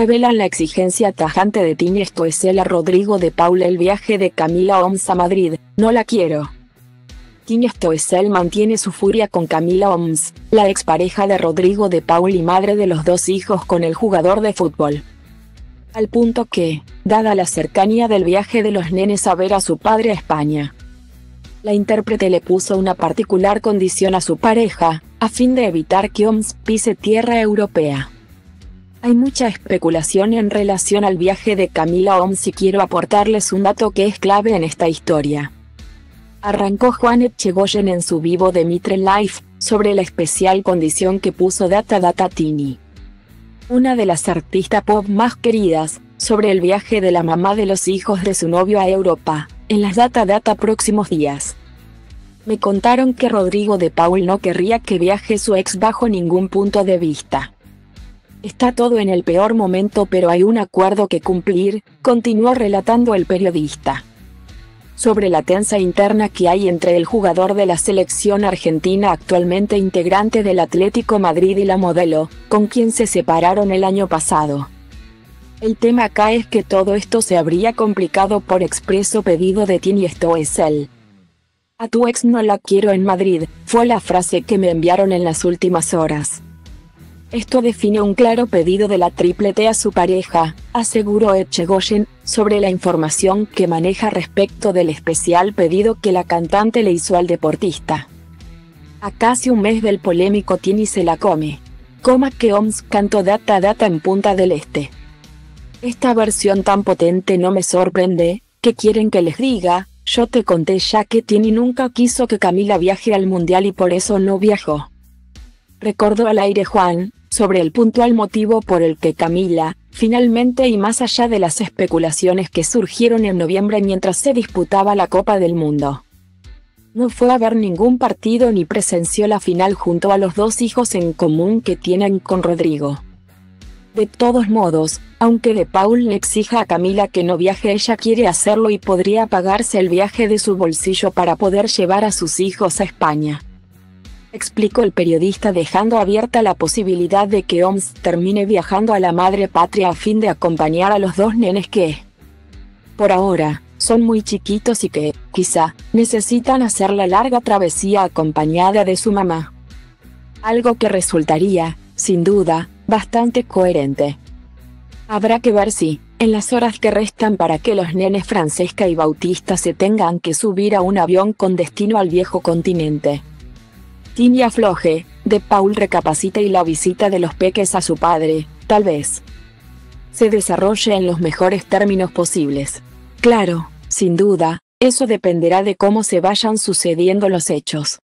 revelan la exigencia tajante de Tini Stoessel a Rodrigo de Paul el viaje de Camila Oms a Madrid, no la quiero. Tini Stoessel mantiene su furia con Camila Oms, la expareja de Rodrigo de Paul y madre de los dos hijos con el jugador de fútbol. Al punto que, dada la cercanía del viaje de los nenes a ver a su padre a España, la intérprete le puso una particular condición a su pareja, a fin de evitar que OMS pise tierra europea. Hay mucha especulación en relación al viaje de Camila OMS y quiero aportarles un dato que es clave en esta historia. Arrancó Juan Etchegoyen en su vivo de Mitre Life, sobre la especial condición que puso Data Data Tini. Una de las artistas pop más queridas, sobre el viaje de la mamá de los hijos de su novio a Europa, en las Data Data próximos días. Me contaron que Rodrigo de Paul no querría que viaje su ex bajo ningún punto de vista. Está todo en el peor momento pero hay un acuerdo que cumplir, continuó relatando el periodista. Sobre la tensa interna que hay entre el jugador de la selección argentina actualmente integrante del Atlético Madrid y la modelo, con quien se separaron el año pasado. El tema acá es que todo esto se habría complicado por expreso pedido de Tini Stoessel. A tu ex no la quiero en Madrid, fue la frase que me enviaron en las últimas horas. Esto define un claro pedido de la triplete a su pareja, aseguró Etchegoyen, sobre la información que maneja respecto del especial pedido que la cantante le hizo al deportista. A casi un mes del polémico Tini se la come. Coma que OMS cantó data data en Punta del Este. Esta versión tan potente no me sorprende, ¿qué quieren que les diga? Yo te conté ya que Tini nunca quiso que Camila viaje al mundial y por eso no viajó. Recordó al aire Juan, sobre el puntual motivo por el que Camila, finalmente y más allá de las especulaciones que surgieron en noviembre mientras se disputaba la Copa del Mundo. No fue a ver ningún partido ni presenció la final junto a los dos hijos en común que tienen con Rodrigo. De todos modos, aunque de Paul le exija a Camila que no viaje, ella quiere hacerlo y podría pagarse el viaje de su bolsillo para poder llevar a sus hijos a España. Explicó el periodista dejando abierta la posibilidad de que OMS termine viajando a la madre patria a fin de acompañar a los dos nenes que, por ahora, son muy chiquitos y que, quizá, necesitan hacer la larga travesía acompañada de su mamá. Algo que resultaría, sin duda, bastante coherente. Habrá que ver si, en las horas que restan para que los nenes Francesca y Bautista se tengan que subir a un avión con destino al viejo continente. Tini afloje, de Paul recapacita y la visita de los peques a su padre, tal vez, se desarrolle en los mejores términos posibles. Claro, sin duda, eso dependerá de cómo se vayan sucediendo los hechos.